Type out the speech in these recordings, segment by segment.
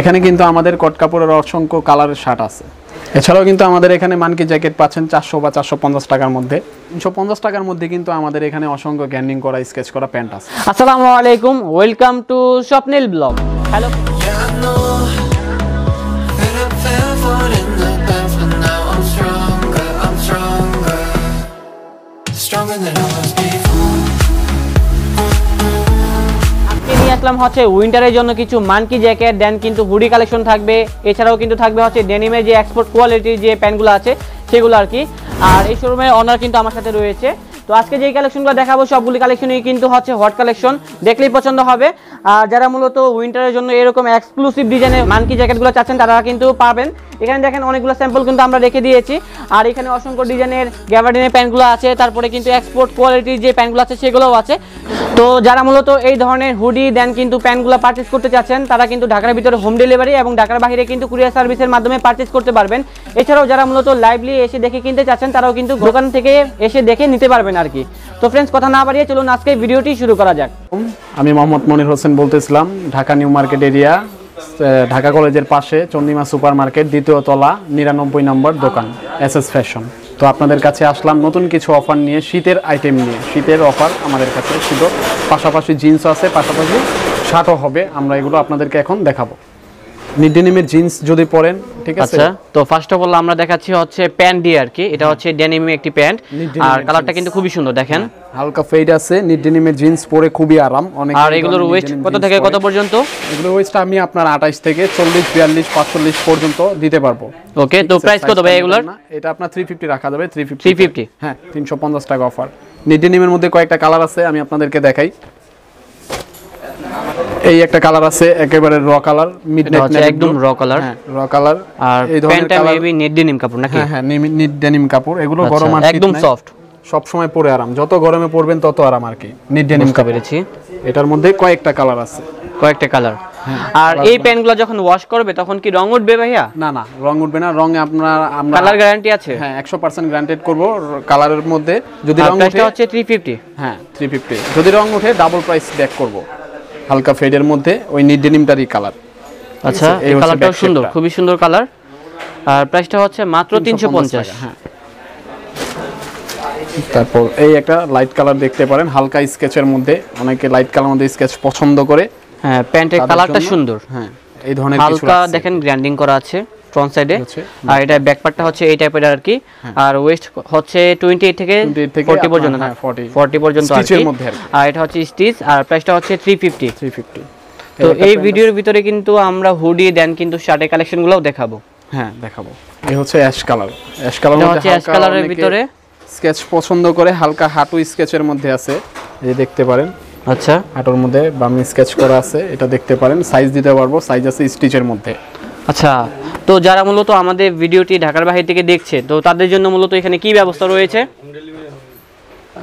এখানে কিন্তু আমাদের কট কাপড়ের অসংখ্য কালারের শার্ট আছে। এছাড়াও কিন্তু আমাদের এখানে মানকি জ্যাকেট পাচ্ছেন চারশো বা চারশো পঞ্চাশ টাকার মধ্যে। তিনশো পঞ্চাশ টাকার মধ্যে কিন্তু আমাদের এখানে অসংখ্য গ্যান্ডিং করা স্কেচ করা প্যান্ট আছে। আসসালামু আলাইকুম welcome to Swapnil blog. Hello. Aslam হচ্ছে উইন্টারের জন্য কিছু মানকি জ্যাকেট দেন কিন্তু হুডি কালেকশন থাকবে। এছাড়াও কিন্তু থাকবে হচ্ছে ডেনিমের যে এক্সপোর্ট কোয়ালিটির যে প্যান্টগুলো আছে, সেগুলো আর কি। আর এই শোরুমের অনার কিন্তু আমার সাথে রয়েছে। তো আজকে যে কালেকশনগুলো দেখাবো, সবগুলি কালেকশনই কিন্তু হচ্ছে হট কালেকশন দেখলেই পছন্দ হবে। আর যারা মূলত উইন্টারের জন্য এরকম এক্সক্লুসিভ ডিজাইনের মানকি জ্যাকেটগুলো চাচ্ছেন, তারা কিন্তু পাবেন। এখানে দেখেন অনেকগুলো স্যাম্পল কিন্তু আমরা রেখে দিয়েছি। আর এখানে অসংখ্য ডিজাইনের গ্যাবার্ডিনের প্যান্টগুলো আছে, তারপরে কিন্তু এক্সপোর্ট কোয়ালিটির যে প্যান্টগুলো আছে সেগুলোও আছে। তো যারা মূলত এই ধরনের হুডি দেন কিন্তু প্যান্টগুলো পারচেস করতে চাচ্ছেন, তারা কিন্তু ঢাকার ভিতরে হোম ডেলিভারি এবং ঢাকার বাইরে কিন্তু কুরিয়ার সার্ভিসের মাধ্যমে পারচেস করতে পারবেন। এছাড়াও যারা মূলত লাইভলি এসে দেখে কিনতে চাচ্ছেন, তারাও কিন্তু দোকান থেকে এসে দেখে নিতে পারবেন আর কি। তো ফ্রেন্ডস কথা না বাড়িয়ে চলুন আজকে ভিডিওটি শুরু করা যাক। আমি মোহাম্মদ মনির হোসেন বলতেছিলাম Dhaka new market area. Dhaka কলেজের পাশে চন্ডিমা সুপার মার্কেট দ্বিতীয় তলা, নিরানব্বই নম্বর দোকান এস এস ফ্যাশন তো আপনাদের কাছে আসলাম নতুন কিছু অফার নিয়ে, শীতের আইটেম নিয়ে। শীতের অফার আমাদের কাছে ছিল। পাশাপাশি জিন্স আছে, পাশাপাশি শার্টও হবে। আমরা এগুলো আপনাদেরকে এখন দেখাবো। নিডেনিমের জিন্স যদি পরেন ঠিক আছে? আচ্ছা তো ফার্স্ট অফ অল আমরা দেখাচ্ছি হচ্ছে প্যান্ট দিয়ে আর কি। এটা হচ্ছে ডেনিমি একটি প্যান্ট আর কালারটা কিন্তু খুবই সুন্দর দেখেন। হালকা ফেড আছে নিডেনিমের জিন্স পরে খুবই আরাম। অনেক আর এগুলোর ওয়েস্ট কত থেকে কত পর্যন্ত? এগুলো ওয়েস্ট আমি আপনার আঠাশ থেকে চল্লিশ বিয়াল্লিশ পাঁচচল্লিশ পর্যন্ত দিতে পারব। ওকে তো প্রাইস কত ভাই এগুলোর? এটা আপনার থ্রি ফিফটি রাখা যাবে থ্রি ফিফটি 350 হ্যাঁ তিনশো পঞ্চাশ টাকা অফার নিডেনিমের মধ্যে কয়েকটা কালার আছে আমি আপনাদেরকে দেখাই। এই একটা কালার আছে একেবারে র কালার মিড একদম র কালার র কালার আর এই ধরনের কালার মেবি নেট ডেনিম কাপড় নাকি? হ্যাঁ হ্যাঁ নিড ডেনিম কাপড়। এগুলো আচ্ছা, গরম আর একদম সফট সব সময় পরে আরাম। যত গরমে পরবেন তত আরাম আর কি। নিড ডেনিম পেরেছি। এটার মধ্যে কয়েকটা কালার আছে। কয়েকটা কালার হ্যাঁ, আর এই প্যান্টগুলো যখন ওয়াশ করবে তখন কি রং উঠবে ভাইয়া? না না রং উঠবে না। রঙে আপনার আমরা কালার গ্যারান্টি আছে? হ্যাঁ একশো পার্সেন্ট গ্রান্টেড করব কালারের মধ্যে। যদি রং উঠে হচ্ছে 350 হ্যাঁ থ্রি ফিফটি যদি রং উঠে ডাবল প্রাইস ব্যাক করব। হালকা ফেডের মধ্যে ওই নিডেনিমটারই কালার আচ্ছা এই কালারটাও সুন্দর। খুবই সুন্দর কালার আর প্রাইসটা হচ্ছে মাত্র 350 হ্যাঁ। তারপর এই একটা লাইট কালার দেখতে পারেন হালকা স্কেচের মধ্যে অনেকে লাইট কালার মধ্যে স্কেচ পছন্দ করে। হ্যাঁ প্যান্টের কালারটা সুন্দর। হ্যাঁ এই ধরনের কিছু হালকা দেখেন গ্র্যান্ডিং করা আছে। ফ্রন্ট সাইডে হচ্ছে আর এটা ব্যাক পার্টটা হচ্ছে এই টাইপের আর কি আর ওয়েস্ট হচ্ছে 28 থেকে 40 পর্যন্ত না? হ্যাঁ, 40 40 পর্যন্ত আর কি মধ্যে আর এটা হচ্ছে স্টিচ আর প্রাইসটা হচ্ছে 350 থ্রি ফিফটি তো এই ভিডিওর ভিতরে কিন্তু আমরা হুডি দেন কিন্তু শার্টের কালেকশনগুলোও দেখাবো। হ্যাঁ দেখাবো। এই হচ্ছে অ্যাশ কালার অ্যাশ কালার এটা হচ্ছে অ্যাশ কালারের ভিতরে। স্কেচ পছন্দ করে হালকা হাঁটু স্কেচের মধ্যে আছে। এই দেখতে পারেন। আচ্ছা। হাঁটুর মধ্যে বামি স্কেচ করা আছে এটা দেখতে পারেন। সাইজ দিতে পারব সাইজ আছে স্টিচের মধ্যে। আচ্ছা তো যারা মূলত আমাদের ভিডিওটি ঢাকার বাইরে থেকে দেখছে তো তাদের জন্য মূলত এখানে কি ব্যবস্থা রয়েছে?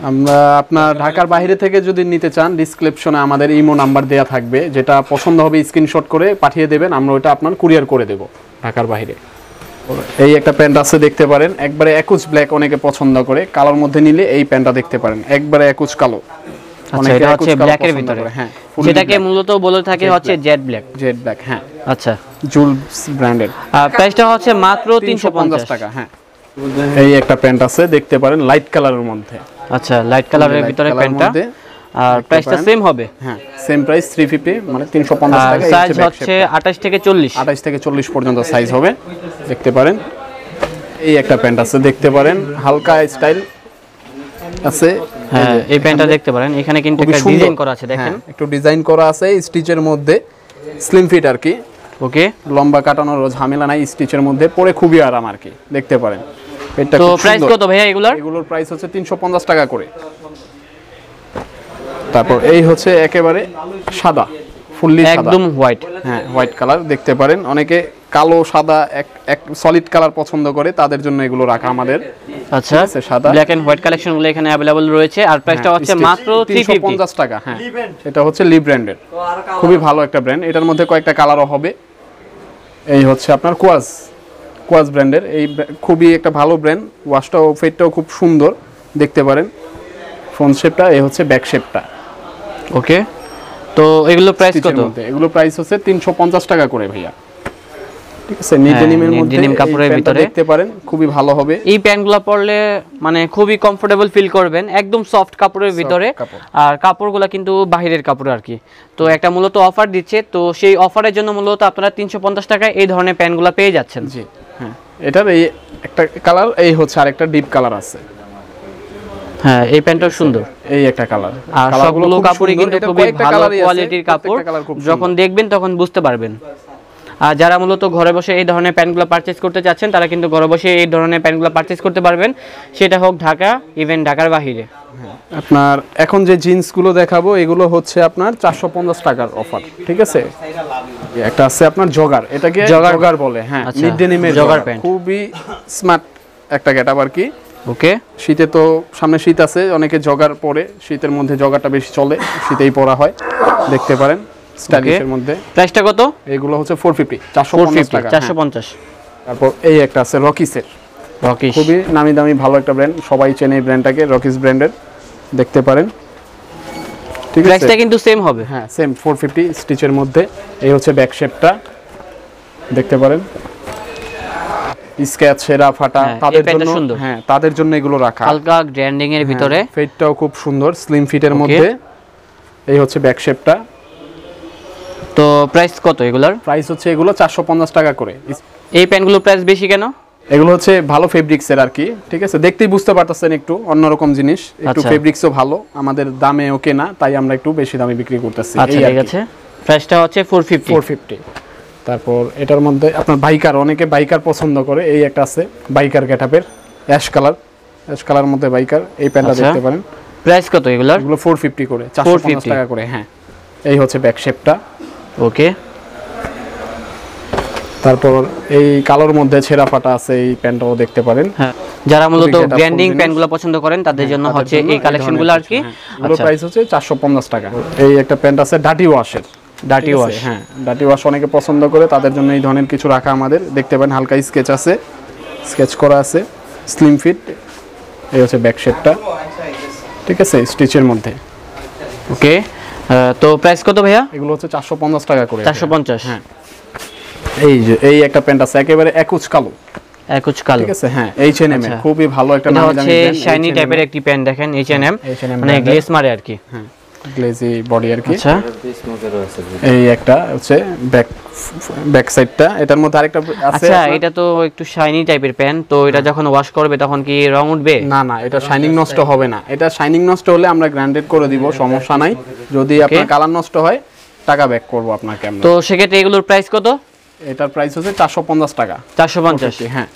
আমরা আপনার ঢাকার বাইরে থেকে যদি নিতে চান ডিসক্রিপশনে আমাদের ইমো নাম্বার দেয়া থাকবে যেটা পছন্দ হবে স্ক্রিনশট করে পাঠিয়ে দেবেন আমরা ওটা আপনার কুরিয়ার করে দেব ঢাকার বাইরে। এই একটা প্যান্ট আছে দেখতে পারেন একবারে একুশ ব্ল্যাক অনেকে পছন্দ করে কালোর মধ্যে নিলে এই প্যান্টটা দেখতে পারেন একবারে একুশ কালো। আচ্ছা এটা হচ্ছে ব্ল্যাকের ভিতরে। হ্যাঁ যেটাকে মূলত বলে থাকে হচ্ছে জেড ব্ল্যাক জেড ব্ল্যাক হ্যাঁ। আচ্ছা। জুলস ব্র্যান্ডের প্রাইসটা হচ্ছে মাত্র তিনশো 350 টাকা হ্যাঁ। এই একটা প্যান্ট আছে দেখতে পারেন লাইট কালারের মধ্যে। আচ্ছা লাইট কালারের ভিতরে প্যান্টটা। আর প্রাইসটা সেম হবে? হ্যাঁ সেম প্রাইস থ্রি ফিফটি মানে তিনশো পঞ্চাশ আর টাকা সাইজ হচ্ছে 28 থেকে 40 আঠাশ থেকে চল্লিশ পর্যন্ত সাইজ হবে দেখতে পারেন। এই একটা প্যান্ট আছে দেখতে পারেন হালকা স্টাইল আছে। হ্যাঁ এই প্যান্টটা দেখতে পারেন এখানে কিন্তু একটা ডিজাইন করা আছে দেখেন। হ্যাঁ, একটু ডিজাইন করা আছে স্টিচের মধ্যে। স্লিম ফিট আর কি ওকে লম্বা কাটানোর ঝামেলা নাই স্টিচের মধ্যে পরে খুবই আরাম আর কি দেখতে পারেন। এটা তো প্রাইস কত ভাইয়া এগুলোর? এগুলোর প্রাইস হচ্ছে তিনশো পঞ্চাশ টাকা করে। তারপর এই হচ্ছে একেবারে সাদা ফুললি সাদা। একদম হোয়াইট হ্যাঁ হোয়াইট কালার দেখতে পারেন। অনেকে কালো সাদা এক এক সলিড কালার পছন্দ করে তাদের জন্য এগুলো রাখা আমাদের আচ্ছা আছে, সাদা। ব্ল্যাক এন্ড হোয়াইট কালেকশন গুলো এখানে अवेलेबल রয়েছে আর প্রাইসটা হচ্ছে মাত্র 350 পঞ্চাশ টাকা হ্যাঁ এটা হচ্ছে লি ব্র্যান্ডের খুবই ভালো একটা ব্র্যান্ড এটার মধ্যে কয়েকটা কালারও হবে এই হচ্ছে আপনার কোয়াজ কোয়াজ ব্র্যান্ডের এই ব্র্যা- খুবই একটা ভালো ব্র্যান্ড ওয়াশটাও ফেটটাও খুব সুন্দর দেখতে পারেন ফ্রন্ট শেপটা এই হচ্ছে ব্যাক শেপটা ওকে তো এগুলো প্রাইস স্টিচের কত মধ্যে এগুলো প্রাইস হচ্ছে তিনশো পঞ্চাশ টাকা করে ভাইয়া ঠিক আছে নিট হ্যাঁ, ডেনিমের মধ্যে denim এই কাপড়ের প্যান্টটা ভিতরে। দেখতে পারেন খুবই ভালো হবে। এই প্যান্টগুলো পরলে মানে খুবই কমফোর্টেবল ফিল করবেন একদম সফট কাপড়ের ভিতরে। আর কাপড়গুলো কিন্তু বাহিরের কাপড় আর কি। তো একটা মূলত অফার দিচ্ছে তো সেই অফারের জন্য মূলত আপনারা তিনশো পঞ্চাশ টাকায় এই ধরনের প্যান্টগুলো পেয়ে যাচ্ছেন। জি হ্যাঁ। এটার এই একটা কালার এই হচ্ছে আরেকটা ডিপ কালার আছে। হ্যাঁ এই প্যান্টটাও সুন্দর। এই একটা কালার আর সবগুলো কাপড়ই কিন্তু খুবই ভালো কোয়ালিটির কাপড়। যখন দেখবেন তখন বুঝতে পারবেন। যারা মূলত ঘরে বসে এই ধরনের প্যান্টগুলো পারচেজ করতে চাচ্ছেন তারা কিন্তু ঘরে বসে এই ধরনের প্যান্টগুলো পারচেজ করতে পারবেন। সেটা হোক ঢাকা ইভেন ঢাকার বাহিরে। আপনার এখন যে জিন্সগুলো দেখাবো এগুলো হচ্ছে আপনার চারশো পঞ্চাশ টাকার অফার ঠিক আছে? একটা আছে আপনার জগার এটাকে জগার- বলে হ্যাঁ আচ্ছা, মিড ডেনিমের জগার জগার। প্যান্ট। খুবই স্মার্ট একটা গেটআপ আর কি। ওকে। শীতে তো সামনে শীত আছে অনেকে জগার পরে শীতের মধ্যে জগারটা বেশি চলে শীতেই পরা হয় দেখতে পারেন। স্টাইলিশের মধ্যে। প্রাইসটা কত? এগুলো হচ্ছে ফোর ফিফটি চারশো ফোর পঞ্চাশ ফিফটি টাকা। চারশো হ্যাঁ। পঞ্চাশ। তারপর এই একটা আছে রকিসের রকিস খুবই নামি দামি ভালো একটা ব্র্যান্ড সবাই চেনে এই ব্র্যান্ডটাকে রকিস ব্র্যান্ডের দেখতে পারেন। ঠিক আছে? প্রাইসটা কিন্তু সেম হবে। হ্যাঁ সেম ফোর ফিফটি স্টিচের মধ্যে। এই হচ্ছে ব্যাক শেপটা দেখতে পারেন। স্ক্যাচ সেরা ফাটা হ্যাঁ, তাদের জন্য হ্যাঁ তাদের জন্য এগুলো রাখা। হালকা গ্র্যান্ডিং এর ভিতরে। ফিটটাও খুব সুন্দর স্লিম ফিটের মধ্যে। এই হচ্ছে ব্যাক শেপটা তো প্রাইস কত এগুলার? প্রাইস হচ্ছে এগুলো চারশো পঞ্চাশ টাকা করে। এই প্যান্টগুলোর প্রাইস বেশি কেন? এগুলো হচ্ছে ভালো ফেব্রিক্সের আর কি ঠিক আছে? দেখতেই বুঝতে পারতেছেন একটু অন্যরকম জিনিস একটু আচ্ছা। ফেব্রিক্সও ভালো আমাদের দামে ওকে না তাই আমরা একটু বেশি দামে বিক্রি করতেছি আচ্ছা ঠিক আছে। প্রাইসটা হচ্ছে ফোর ফিফটি ফোর ফিফটি তারপর এটার মধ্যে আপনার বাইকার অনেকে বাইকার পছন্দ করে এই একটা আছে বাইকার গেটআপের অ্যাশ কালার অ্যাশ কালার মধ্যে বাইকার এই প্যান্টটা আচ্ছা। দেখতে পারেন। প্রাইস কত এগুলো ফোর ফিফটি করে চারশো পঞ্চাশ 450 টাকা করে হ্যাঁ। এই হচ্ছে ব্যাক শেপটা ওকে। তারপর এই কালোর মধ্যে ছেঁড়া ফাটা আছে এই প্যান্টটাও দেখতে পারেন। হ্যাঁ যারা মূলত ব্র্যান্ডিং প্যান্টগুলো পছন্দ করেন তাদের জন্য হচ্ছে এই কালেকশনগুলো আর কি। হ্যাঁ। এগুলো আচ্ছা প্রাইস হচ্ছে চারশো পঞ্চাশ টাকা। এই একটা প্যান্ট আছে ডাটি ওয়াশের ডার্টি ওয়াশ হ্যাঁ ডাটি ওয়াশ অনেকে পছন্দ করে তাদের জন্য এই ধরনের কিছু রাখা আমাদের। দেখতে পারেন হালকা স্কেচ আছে স্কেচ করা আছে স্লিম ফিট এই হচ্ছে ব্যাক শেপটা ঠিক আছে স্টিচের মধ্যে। ওকে তো প্রাইস কত ভাইয়া? এগুলো হচ্ছে চারশো পঞ্চাশ টাকা করে চারশো পঞ্চাশ। হ্যাঁ। এই যে এই একটা প্যান্ট আছে একেবারে একুচ কালো। একুচ কালো। ঠিক আছে? হ্যাঁ এইচ এন এম আচ্ছা। খুবই ভালো একটা নাম দামি brand, শাইনি H&M টাইপের একটি প্যান্ট দেখেন এইচ এন এম H&M মানে। গ্লেস মারে আর কি। হ্যাঁ গ্লেজি বডি আর কি। আচ্ছা। এই একটা হচ্ছে ব্যাক ব্যাক সাইডটা এটার মধ্যে আরেকটা আছে আচ্ছা এটা তো একটু শাইনি টাইপের প্যান তো এটা যখন ওয়াশ করবে তখন কি রং উঠবে? না না এটা শাইনিং নষ্ট হবে না। এটা শাইনিং নষ্ট হলে আমরা গ্রান্ডেড করে দিব সমস্যা নাই। যদি আপনার কালার নষ্ট হয় টাকা ব্যাক করব আপনাকে আমরা। তো সেক্ষেত্রে এগুলোর প্রাইস কত? এটার প্রাইস হচ্ছে চারশো পঞ্চাশ টাকা। চারশো পঞ্চাশ। হ্যাঁ।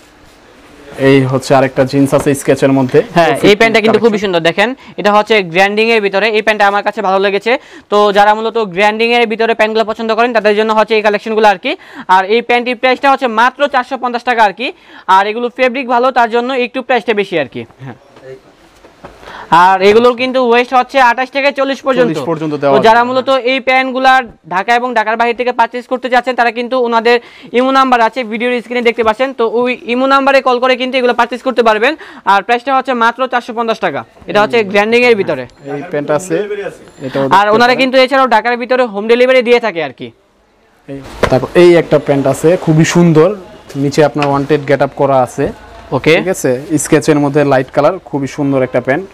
এই হচ্ছে আরেকটা জিন্স আছে স্কেচের মধ্যে। হ্যাঁ এই প্যান্টটা কিন্তু খুবই সুন্দর দেখেন। এটা হচ্ছে গ্র্যান্ডিং এর ভিতরে এই প্যান্টটা আমার কাছে ভালো লেগেছে। তো যারা মূলত গ্র্যান্ডিং এর ভিতরে প্যান্টগুলো পছন্দ করেন তাদের জন্য হচ্ছে এই কালেকশনগুলো আর কি। আর এই প্যান্টের প্রাইসটা হচ্ছে মাত্র চারশো পঞ্চাশ টাকা আর কি। আর এগুলো ফেব্রিক ভালো তার জন্য একটু প্রাইসটা বেশি আর কি। হ্যাঁ। আর এগুলোর কিন্তু ওয়েস্ট হচ্ছে আঠাশ থেকে চল্লিশ পর্যন্ত। পর্যন্ত যারা মূলত এই প্যান্টগুলা ঢাকা এবং ঢাকার বাইরে থেকে পারচেজ করতে যাচ্ছেন তারা কিন্তু ওনাদের ইমো নাম্বার আছে ভিডিওর স্ক্রিনে দেখতে পাচ্ছেন। তো ওই ইমো নাম্বারে কল করে কিন্তু এগুলো পারচেজ করতে পারবেন। আর প্রাইসটা হচ্ছে মাত্র চারশো পঞ্চাশ টাকা। এটা হচ্ছে গ্র্যান্ডিং এর ভিতরে। এই প্যান্ট আছে। আর ওনারা কিন্তু এছাড়াও ঢাকার ভিতরে হোম ডেলিভারি দিয়ে থাকে আর কি। তারপর এই একটা প্যান্ট আছে খুবই সুন্দর। নিচে আপনার ওয়ান্টেড গেট আপ করা আছে। ওকে ঠিক আছে? স্কেচের মধ্যে লাইট কালার খুবই সুন্দর একটা প্যান্ট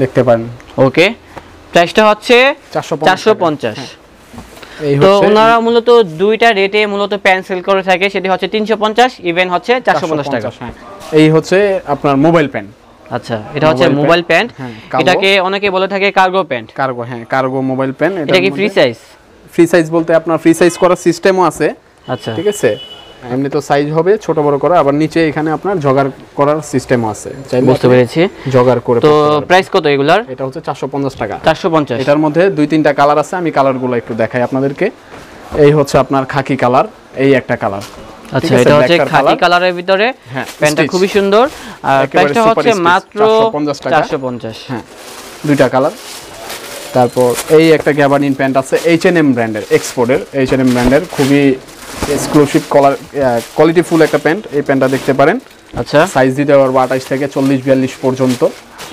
দেখতে পারেন। ওকে প্রাইসটা হচ্ছে 450 চারশো। পঞ্চাশ। এই তো হচ্ছে ওনারা মূলত দুইটা রেটে মূলত প্যান সেল করে থাকে সেটি হচ্ছে তিনশো পঞ্চাশ ইভেন হচ্ছে চারশো পঞ্চাশ টাকা। 450, হ্যাঁ। এই হচ্ছে আপনার মোবাইল প্যান্ট আচ্ছা এটা হচ্ছে মোবাইল প্যান্ট হ্যাঁ, এটাকে অনেকে বলে থাকে কার্গো প্যান্ট কার্গো হ্যাঁ কার্গো মোবাইল প্যান্ট এটা কি ফ্রি সাইজ ফ্রি সাইজ বলতে আপনার ফ্রি সাইজ করার সিস্টেমও আছে। আচ্ছা। ঠিক আছে? এমনি তো সাইজ হবে ছোট বড় করা আবার নিচে এখানে আপনার জগার করার সিস্টেমও আছে। বুঝতে পেরেছি। জগার করে তো প্রাইস কত এগুলার? এটা হচ্ছে চারশো পঞ্চাশ টাকা। চারশো পঞ্চাশ। এটার মধ্যে দুই তিনটা কালার আছে আমি কালারগুলো একটু দেখাই আপনাদেরকে। এই হচ্ছে আপনার খাকি কালার এই একটা কালার আচ্ছা এটা হচ্ছে খাকি কালারের ভিতরে হ্যাঁ, প্যান্টটা। খুবই সুন্দর। আর প্রাইসটা হচ্ছে মাত্র 450 টাকা। চারশো পঞ্চাশ। হ্যাঁ দুইটা কালার তারপর এই একটা গ্যাবার্ডিন প্যান্ট আছে এইচ এন এম ব্র্যান্ডের এক্সপোর্টের এইচএনএম ব্র্যান্ডের খুবই এক্সক্লুসিভ কলার কোয়ালিটি ফুল একটা প্যান্ট এই প্যান্টটা দেখতে পারেন। আচ্ছা। সাইজ দিতে পারব আঠাশ থেকে চল্লিশ বিয়াল্লিশ পর্যন্ত।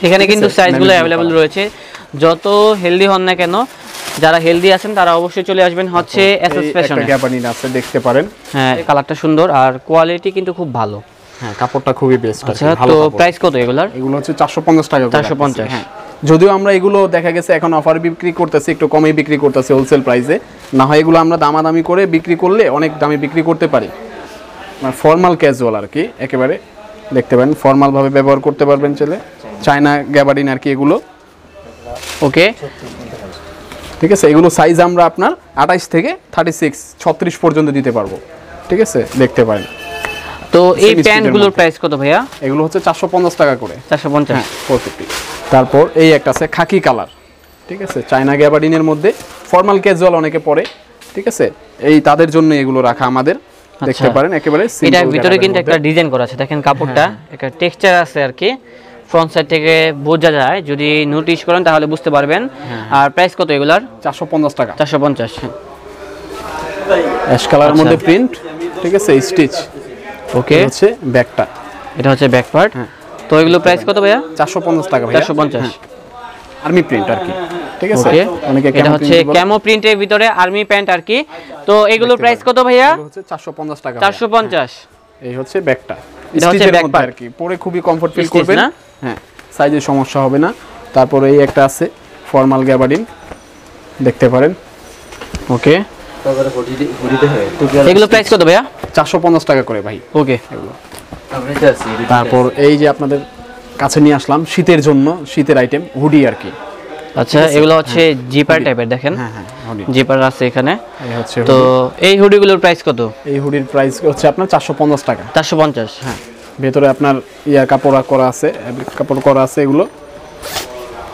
এখানে কিন্তু সাইজগুলো অ্যাভেলেবল রয়েছে। যত হেলদি হন না কেন যারা হেলদি আছেন তারা অবশ্যই চলে আসবেন হচ্ছে এসএস ফ্যাশনে একটা গ্যাবার্ডিন আছে দেখতে পারেন। হ্যাঁ কালারটা সুন্দর আর কোয়ালিটি কিন্তু খুব ভালো। হ্যাঁ কাপড়টা খুবই বেস্ট আচ্ছা তো প্রাইস কত এগুলার? এগুলো হচ্ছে চারশো পঞ্চাশ টাকা করে 450 হ্যাঁ। যদিও আমরা এগুলো দেখা গেছে এখন অফার বিক্রি করতেছি, একটু কমে বিক্রি করতেছি হোলসেল প্রাইসে না হয় এগুলো আমরা দামাদামি করে বিক্রি করলে অনেক দামে বিক্রি করতে পারি। মানে ফর্মাল ক্যাজুয়াল আর কি, একেবারে। দেখতে পারেন ফর্মালভাবে ব্যবহার করতে পারবেন ছেলে। চায়না গ্যাবারিন আর কি এগুলো। ওকে ঠিক আছে, এগুলো সাইজ আমরা আপনার আঠাইশ থেকে থার্টি সিক্স ছত্রিশ পর্যন্ত দিতে পারব। ঠিক আছে? দেখতে পারেন। তো এই প্যান্টগুলোর প্রাইস কত ভাইয়া? এগুলো হচ্ছে চারশো পঞ্চাশ টাকা করে। চারশো পঞ্চাশ। হ্যাঁ ফোর ফিফটি তারপর এই একটা আছে খাকি কালার। ঠিক আছে? চায়না গ্যাবার্ডিনের মধ্যে। ফর্মাল ক্যাজুয়াল অনেকে পরে। ঠিক আছে? এই তাদের জন্য এগুলো রাখা আমাদের। দেখতে আচ্ছা। পারেন একেবারে এটার ভিতরে কিন্তু একটা ডিজাইন করা আছে। দেখেন কাপড়টা। একটা টেক্সচার আছে আর কি। ফ্রন্ট সাইড থেকে বোঝা যায়। যদি নোটিশ করেন তাহলে বুঝতে পারবেন। আর প্রাইস কত এগুলার? চারশো পঞ্চাশ টাকা। চারশো পঞ্চাশ। অ্যাশ কালারের আচ্ছা। মধ্যে প্রিন্ট ঠিক আছে? স্টিচ ওকে হচ্ছে ব্যাকটা এটা হচ্ছে ব্যাক পার্ট। হ্যাঁ। তো এগুলো প্রাইস কত ভাইয়া? চারশো পঞ্চাশ টাকা ভাইয়া। চারশো পঞ্চাশ। আর্মি প্রিন্ট আর কি। ঠিক আছে? ওকে অনেকে এটা হচ্ছে ক্যামো প্রিন্টের ভিতরে আর্মি প্যান্ট আর কি। তো এগুলো প্রাইস কত ভাইয়া? হচ্ছে চারশো পঞ্চাশ টাকা চারশো পঞ্চাশ। ভাইয়া। এই হচ্ছে ব্যাকটা এটা হচ্ছে ব্যাক পার্ট আর কি। পরে খুবই কমফর্ট ফিল করবেন। না? হ্যাঁ। সাইজের সমস্যা হবে না। তারপরে এই একটা আছে। ফর্মাল গ্যাবার্ডিন দেখতে পারেন। ওকে এগুলো প্রাইস কত ভাইয়া? চারশো পঞ্চাশ টাকা করে ভাই। ওকে তারপর এই যে আপনাদের কাছে নিয়ে আসলাম শীতের জন্য শীতের আইটেম হুডি আর কি। আচ্ছা এগুলো হচ্ছে জিপার টাইপের দেখেন। হ্যাঁ হ্যাঁ হুডি জিপার আছে এখানে। তো। এই হুডিগুলোর প্রাইস কত? এই হুডির প্রাইস হচ্ছে আপনার চারশো পঞ্চাশ টাকা। চারশো পঞ্চাশ। হ্যাঁ ভেতরে আপনার ইয়ার কাপড় করা আছে কাপড় করা আছে এগুলো।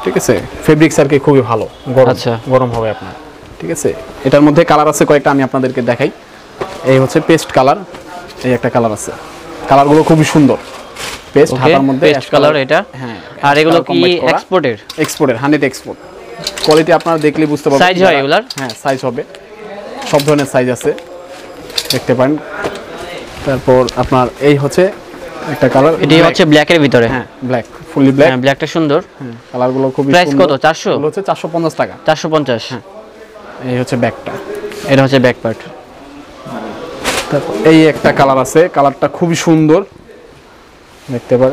ঠিক আছে ফেব্রিক্স আর কি খুবই ভালো। আচ্ছা। গরম হবে আপনার। ঠিক আছে? এটার মধ্যে কালার আছে কয়েকটা আমি আপনাদেরকে দেখাই। এই হচ্ছে পেস্ট কালার এই একটা কালার আছে। কালারগুলো খুবই সুন্দর। পেস্ট হাতার মধ্যে পেস্ট কালার এটা। হ্যাঁ আর এগুলো কি এক্সপোর্টের এক্সপোর্টের হান্ড্রেড এক্সপোর্ট কোয়ালিটি আপনারা দেখলে বুঝতে পারবেন Size হয় এগুলার? হ্যাঁ সাইজ হবে। সব ধরনের সাইজ আছে। দেখতে পারেন। তারপর আপনার এই হচ্ছে একটা কালার এটি হচ্ছে ব্ল্যাক এর ভিতরে? হ্যাঁ ব্ল্যাক ফুললি ব্ল্যাক হ্যাঁ ব্ল্যাকটা সুন্দর। হ্যাঁ কালারগুলো খুবই প্রাইস সুন্দর। কত? চারশো? এগুলো হচ্ছে চারশো পঞ্চাশ টাকা। চারশো পঞ্চাশ। এই হচ্ছে ব্যাকটা এটা হচ্ছে ব্যাক পার্ট। তারপর এই একটা কালার আছে কালারটা খুবই সুন্দর। দেখতে পার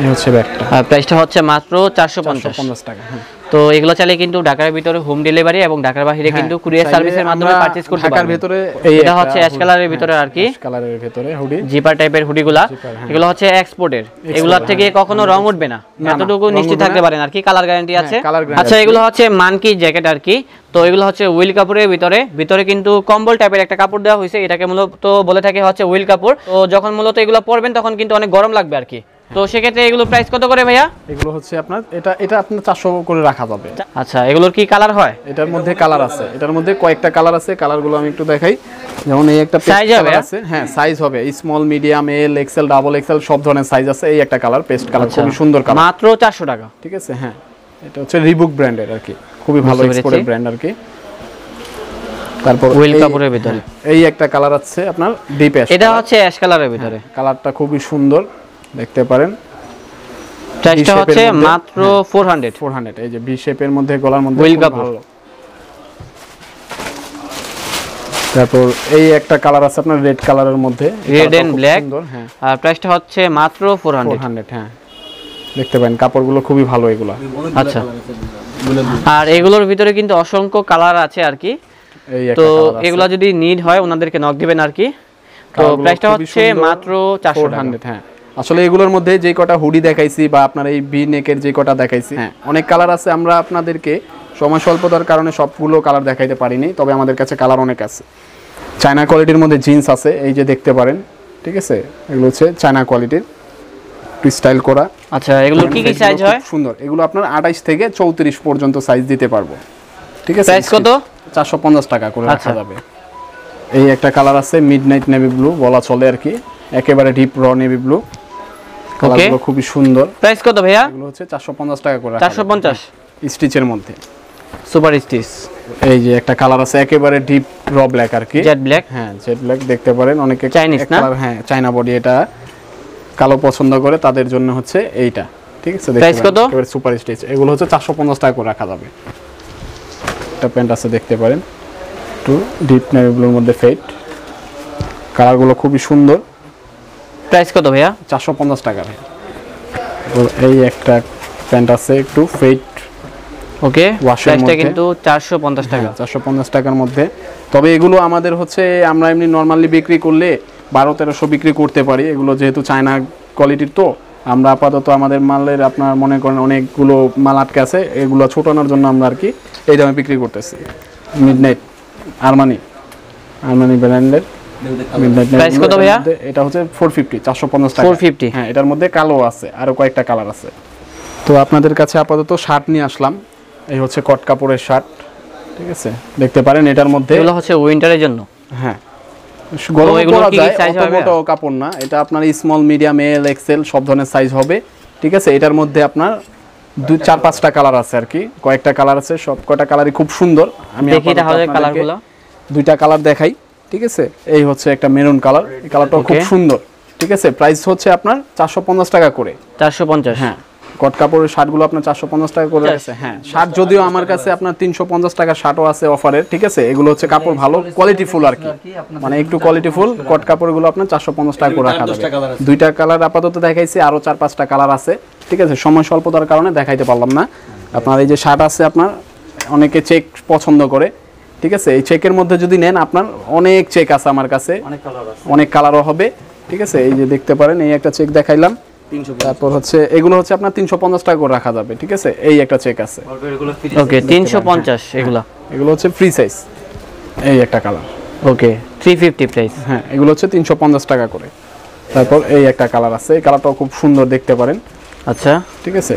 এই হচ্ছে ব্যাগটা। আর প্রাইসটা হচ্ছে মাত্র চারশো পঞ্চাশ। পঞ্চাশ টাকা হ্যাঁ তো এগুলো চাইলে কিন্তু ঢাকার ভিতরে হোম ডেলিভারি এবং ঢাকার বাইরে কিন্তু কুরিয়ার সার্ভিসের মাধ্যমে পারচেজ করতে ঢাকার পারবেন ভেতরে এটা হচ্ছে অ্যাশ কালারের ভিতরে আর কি। কালারের ভেতরে হুডি জিপার টাইপের হুডিগুলা হ্যাঁ। এগুলো হচ্ছে এক্সপোর্টের এগুলোর থেকে কখনো রং উঠবে না। এতটুকু নিশ্চিত থাকতে। পারেন আর কি কালার গ্যারান্টি আছে। হ্যাঁ, আচ্ছা এগুলো হচ্ছে মানকি জ্যাকেট আর কি। তো এগুলো হচ্ছে উইল কাপড়ের ভিতরে। ভিতরে কিন্তু কম্বল টাইপের একটা কাপড় দেওয়া হয়েছে। এটাকে মূলত বলে থাকে হচ্ছে উইল কাপড়। তো যখন মূলত এগুলো পরবেন তখন কিন্তু অনেক গরম লাগবে আর কি। তো সেক্ষেত্রে এগুলো প্রাইস কত করে ভাইয়া? এগুলো হচ্ছে আপনার এটা এটা আপনার চারশো করে রাখা যাবে। আচ্ছা এগুলোর কি কালার হয়? এটার মধ্যে কালার আছে। এটার মধ্যে কয়েকটা কালার আছে কালারগুলো আমি একটু দেখাই। যেমন এই একটা Size হবে, আছে। হ্যাঁ সাইজ হবে। Small medium L XL double XL সব ধরনের সাইজ আছে। এই একটা কালার পেস্ট কালার। খুবই সুন্দর কালার মাত্র চারশো টাকা। ঠিক আছে? হ্যাঁ। এটা হচ্ছে রিবুক ব্র্যান্ডের আর কি। খুবই ভালো এক্সপোর্টের ব্র্যান্ড আর কি। তারপর এই- কাপড়ের ভিতরে। হ্যাঁ, এই একটা কালার আছে আপনার ডিপ অ্যাশ এটা হচ্ছে অ্যাশ কালারের ভিতরে। কালারটা খুবই সুন্দর। দেখতে পারেন। প্রাইসটা হচ্ছে মাত্র ফোর হান্ড্রেড 400 এই যে ভি শেপের মধ্যে গলার মধ্যে। ভালো। তারপর এই একটা কালার আছে আপনার রেড কালারের মধ্যে। রেড এন্ড ব্ল্যাক হ্যাঁ। আর প্রাইসটা হচ্ছে মাত্র ফোর হান্ড্রেড 400 হ্যাঁ। দেখতে পারেন কাপড়গুলো খুবই ভালো এগুলো। আচ্ছা। আর এগুলোর ভিতরে কিন্তু অসংখ্য কালার আছে আর কি। তো। এগুলা যদি নিড হয় ওনাদেরকে নক দিবেন আর কি। তো প্রাইসটা হচ্ছে মাত্র চারশো টাকা। 400 হ্যাঁ। আসলে এগুলোর মধ্যে যে কটা হুডি দেখাইছি বা আপনার এই ভি নেকের যে কটা দেখাইছি হ্যাঁ। অনেক কালার আছে। আমরা আপনাদেরকে সময় স্বল্পতার কারণে সবগুলো কালার দেখাইতে পারিনি তবে আমাদের কাছে কালার অনেক আছে। চায়না কোয়ালিটির মধ্যে জিন্স আছে এই যে দেখতে পারেন ঠিক আছে? এগুলো হচ্ছে চায়না কোয়ালিটির স্টাইল করা। আচ্ছা এগুলোর কি কি এগুলো সাইজ হয়? সুন্দর। এগুলো আপনার আঠাইশ থেকে চৌত্রিশ পর্যন্ত সাইজ দিতে পারব। ঠিক আছে? প্রাইস কত? চারশো পঞ্চাশ টাকা করে রাখা আচ্ছা। যাবে। এই একটা কালার আছে মিড নাইট নেভি ব্লু বলা চলে আর কি। একেবারে ডিপ র নেভি ব্লু কালারগুলো খুবই সুন্দর। প্রাইস কত ভাইয়া? এগুলো হচ্ছে চারশো পঞ্চাশ টাকা করে চারশো পঞ্চাশ। স্টিচের মধ্যে। সুপার স্টিচ এই যে একটা কালার আছে একেবারে ডিপ র ব্ল্যাক আর কি। জেড ব্ল্যাক হ্যাঁ জেড ব্ল্যাক দেখতে পারেন। অনেকে এক না? হ্যাঁ চায়না বডি এটা কালো পছন্দ করে তাদের জন্য হচ্ছে এইটা। ঠিক আছে Price কত? একেবারে সুপার স্টিচ এগুলো হচ্ছে চারশো পঞ্চাশ টাকা করে রাখা যাবে। একটা প্যান্ট আছে দেখতে পারেন। একটু ডিপ নেভি ব্লুর মধ্যে ফেট কালারগুলো খুবই সুন্দর। প্রাইস কত ভাইয়া? চারশো পঞ্চাশ টাকা এই একটা প্যান্ট আছে একটু ফেট ওকে প্রাইসটা কিন্তু চারশো পঞ্চাশ টাকা। চারশো পঞ্চাশ টাকার মধ্যে। তবে এগুলো আমাদের হচ্ছে আমরা এমনি নর্মালি বিক্রি করলে বারো তেরোশো বিক্রি করতে পারি। এগুলো যেহেতু চায়না কোয়ালিটির তো আমরা আপাতত আমাদের মালের আপনার মনে করেন অনেকগুলো মাল আটকে আছে এগুলো ছোটানোর জন্য আমরা আর কি এই দামে বিক্রি করতেছি। মিড নাইট আরমানি আরমানি ব্র্যান্ডের Price কত ভাইয়া? এটা হচ্ছে ফোর ফিফটি চারশো পঞ্চাশ টাকা। 450 হ্যাঁ এটার মধ্যে কালো আছে আরও কয়েকটা কালার আছে। তো আপনাদের কাছে আপাতত শার্ট নিয়ে আসলাম। এই হচ্ছে কট কাপড়ের শার্ট ঠিক আছে? দেখতে পারেন এটার মধ্যে এগুলো হচ্ছে উইন্টারের জন্য। হ্যাঁ। গরম পরা কি কি যায় অত হবে? কাপড় না। এটা আপনার স্মল মিডিয়াম এল এক্সেল সব ধরনের সাইজ হবে। ঠিক আছে? এটার মধ্যে আপনার দুই চার পাঁচটা কালার আছে আর কি। কয়েকটা কালার আছে সব কয়টা কালারই খুব সুন্দর। আমি দেখি আপাতত তাহলে কালারগুলো। দুইটা কালার দেখাই। ঠিক আছে? এই হচ্ছে একটা মেরুন কালার। এই কালারটাও খুব সুন্দর। ঠিক আছে? প্রাইস হচ্ছে আপনার চারশো পঞ্চাশ টাকা করে। চারশো পঞ্চাশ। হ্যাঁ। কট কাপড়ের শার্টগুলো আপনার চারশো পঞ্চাশ টাকা করে আছে হ্যাঁ। শার্ট যদিও আমার কাছে আপনার তিনশো পঞ্চাশ টাকা শার্টও আছে অফারের ঠিক আছে? এগুলো হচ্ছে কাপড় ভালো কোয়ালিটি ফুল আর কি। মানে একটু কোয়ালিটি ফুল কট কাপড়গুলো আপনার চারশো পঞ্চাশ টাকা করে রাখা যাবে। দুইটা কালার আপাতত দেখাইছি আরও চার পাঁচটা কালার আছে। ঠিক আছে? সময় স্বল্পতার কারণে দেখাইতে পারলাম না। আপনার এই যে শার্ট আছে আপনার অনেকে চেক পছন্দ করে। ঠিক আছে? এই চেকের মধ্যে যদি নেন আপনার অনেক চেক আছে আমার কাছে। অনেক কালারও হবে। ঠিক আছে? এই যে দেখতে পারেন এই একটা চেক দেখাইলাম। তারপর হচ্ছে এগুলো হচ্ছে আপনার তিনশো পঞ্চাশ টাকা করে রাখা যাবে। ঠিক আছে? এই একটা চেক আছে। ওকে তিনশো পঞ্চাশ এগুলা। এগুলো হচ্ছে ফ্রি সাইজ এই একটা colour okay three fifty price হ্যাঁ এগুলো হচ্ছে তিনশো পঞ্চাশ টাকা করে। তারপর এই একটা কালার আছে। এই কালারটাও খুব সুন্দর দেখতে পারেন। আচ্ছা। ঠিক আছে?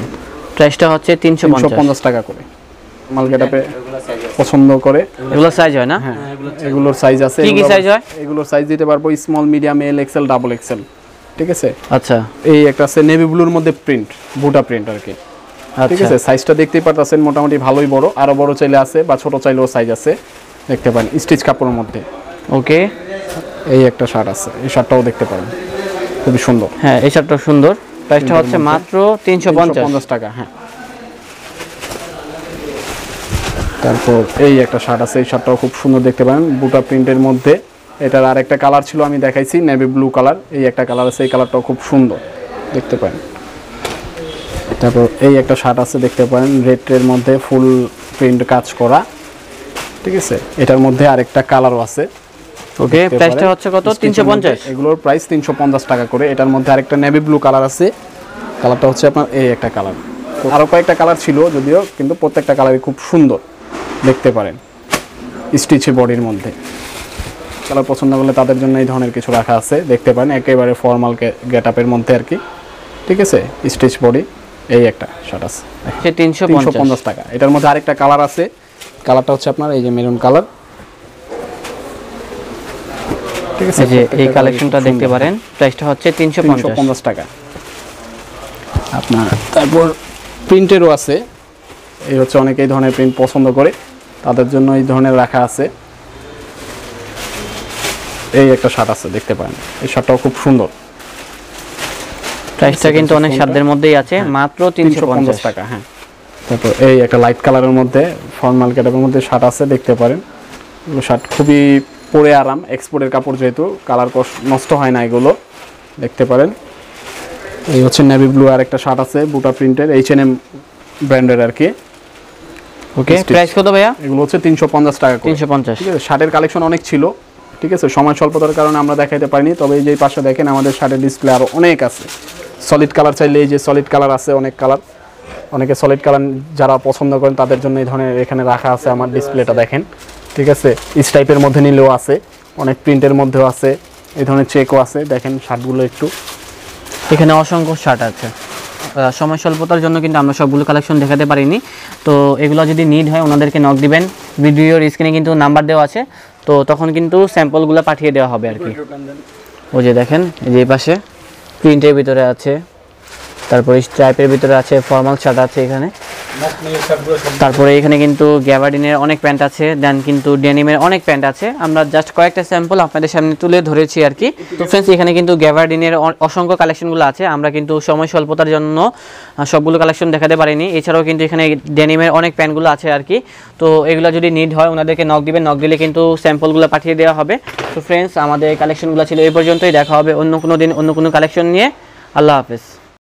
প্রাইসটা হচ্ছে তিনশো পঞ্চাশ টাকা করে। মাল গেটাপে পছন্দ করে। এগুলো সাইজ হয় না? হ্যাঁ এগুলোর সাইজ আছে কি কি size হয়? এগুলোর সাইজ দিতে পারব small medium L XL double XL ঠিক আছে? আচ্ছা। এই একটা আছে নেভি ব্লুর মধ্যে প্রিন্ট বুটা প্রিন্ট আর কি। ঠিক আচ্ছা। আছে? সাইজটা দেখতেই পারতেছেন মোটামুটি ভালোই বড়। আরও বড় চাইলে আছে বা ছোট চাইলেও সাইজ আছে। দেখতে পারেন স্টিচ কাপড়ের মধ্যে। ওকে এই একটা শার্ট আছে এই শার্টটাও দেখতে পারেন। খুবই সুন্দর। হ্যাঁ এই শার্টটা সুন্দর। প্রাইসটা হচ্ছে মাত্র তিনশো পঞ্চাশ। পঞ্চাশ টাকা হ্যাঁ। তারপর এই একটা শার্ট আছে এই শার্টটাও খুব সুন্দর দেখতে পারেন। বুটা প্রিন্টের মধ্যে এটার আর একটা কালার ছিল আমি দেখাইছি নেভি ব্লু কালার এই একটা কালার আছে এই কালারটাও খুব সুন্দর দেখতে পারেন। তারপর এই একটা শার্ট আছে দেখতে পারেন রেডের মধ্যে ফুল প্রিন্ট কাজ করা ঠিক আছে? এটার মধ্যে আরেকটা কালারও আছে ওকে প্রাইসটা হচ্ছে কত? Stitch তিনশো এর মধ্যে পঞ্চাশ এগুলোর প্রাইস তিনশো পঞ্চাশ টাকা করে। এটার মধ্যে আরেকটা নেভি ব্লু কালার আছে কালারটা হচ্ছে আপনার এই একটা কালার আরও কয়েকটা কালার ছিল যদিও কিন্তু প্রত্যেকটা কালারই খুব সুন্দর। দেখতে পারেন স্টিচে বডির মধ্যে। কালার পছন্দ করলে তাদের জন্য এই ধরনের কিছু রাখা আছে দেখতে পারেন একেবারে ফর্মাল গেট আপের মধ্যে আর কি। ঠিক আছে? স্টিচ বডি এই একটা শার্ট আছে। তিনশো পঞ্চাশ। টাকা। এটার মধ্যে আরেকটা কালার আছে। কালারটা হচ্ছে আপনার এই যে মেরুন কালার ঠিক আছে? এই যে এই কালেকশনটা দেখতে পারেন প্রাইসটা হচ্ছে তিনশো তিনশো পঞ্চাশ পঞ্চাশ টাকা। আপনার তারপর প্রিন্টেরও আছে। এই হচ্ছে অনেকে এই ধরনের প্রিন্ট পছন্দ করে। তাদের জন্য এই ধরনের রাখা আছে। এই একটা শার্ট আছে দেখতে পারেন। এই শার্টটাও খুব সুন্দর। প্রাইসটা কিন্তু অনেক সাধ্যের মধ্যেই আছে মাত্র তিনশো তিনশো পঞ্চাশ। পঞ্চাশ টাকা হ্যাঁ। তারপর এই একটা লাইট কালারের মধ্যে ফর্মাল ক্যাটাপের মধ্যে শার্ট আছে দেখতে পারেন। শার্ট খুবই পরে আরাম এক্সপোর্টের কাপড় যেহেতু কালার নষ্ট হয় না এগুলো দেখতে পারেন। এই হচ্ছে নেভি ব্লু আর একটা শার্ট আছে বুটা প্রিন্টের এইচ এন এম ব্র্যান্ডের আর কি। ওকে। প্রাইস কত ভাইয়া? এগুলো হচ্ছে তিনশো পঞ্চাশ টাকা করে। তিনশো পঞ্চাশ। ঠিক আছে শার্টের কালেকশন অনেক ছিল ঠিক আছে সময় স্বল্পতার কারণে আমরা দেখাইতে পারিনি তবে এই যে পাশে দেখেন আমাদের শার্টের ডিসপ্লে আরও অনেক আছে। সলিড কালার চাইলে এই যে সলিড কালার আছে অনেক কালার অনেকে সলিড কালার যারা পছন্দ করেন তাদের জন্য এই ধরনের এখানে রাখা আছে আমার ডিসপ্লেটা দেখেন। ঠিক আছে ইস টাইপের মধ্যে নিলেও আছে অনেক প্রিন্টের মধ্যেও আছে এই ধরনের চেকও আছে দেখেন শার্টগুলো একটু। এখানে অসংখ্য শার্ট আছে। সময় স্বল্পতার জন্য কিন্তু আমরা সবগুলো কালেকশন দেখাতে পারিনি। তো এগুলো যদি নিড হয়, ওনাদেরকে নক দিবেন। ভিডিওর স্ক্রিনে কিন্তু নাম্বার দেওয়া আছে। তো তখন কিন্তু স্যাম্পলগুলো পাঠিয়ে দেওয়া হবে আর কি। ও যে দেখেন যে পাশে প্রিন্টের ভিতরে আছে। তারপরে স্ট্রাইপের ভিতরে আছে ফর্মাল শার্ট আছে এখানে। তারপরে এখানে কিন্তু গ্যাবার্ডিনের অনেক প্যান্ট আছে, দেন কিন্তু ডেনিমের অনেক প্যান্ট আছে। আমরা জাস্ট কয়েকটা স্যাম্পল আপনাদের সামনে তুলে ধরেছি আর কি। তো ফ্রেন্ডস এখানে কিন্তু গ্যাবার্ডিনের অসংখ্য কালেকশনগুলো আছে। আমরা কিন্তু সময় স্বল্পতার জন্য সবগুলো কালেকশন দেখাতে পারিনি। এছাড়াও কিন্তু এখানে ডেনিমের অনেক প্যান্টগুলো আছে আর কি। তো এগুলো যদি নিড হয়, ওনাদেরকে নক দিবেন নক দিলে কিন্তু স্যাম্পলগুলো পাঠিয়ে দেওয়া হবে। তো ফ্রেন্ডস আমাদের কালেকশনগুলো ছিল এই পর্যন্তই। দেখা হবে অন্য কোনো দিন, অন্য কোনো কালেকশন নিয়ে। আল্লাহ হাফেজ।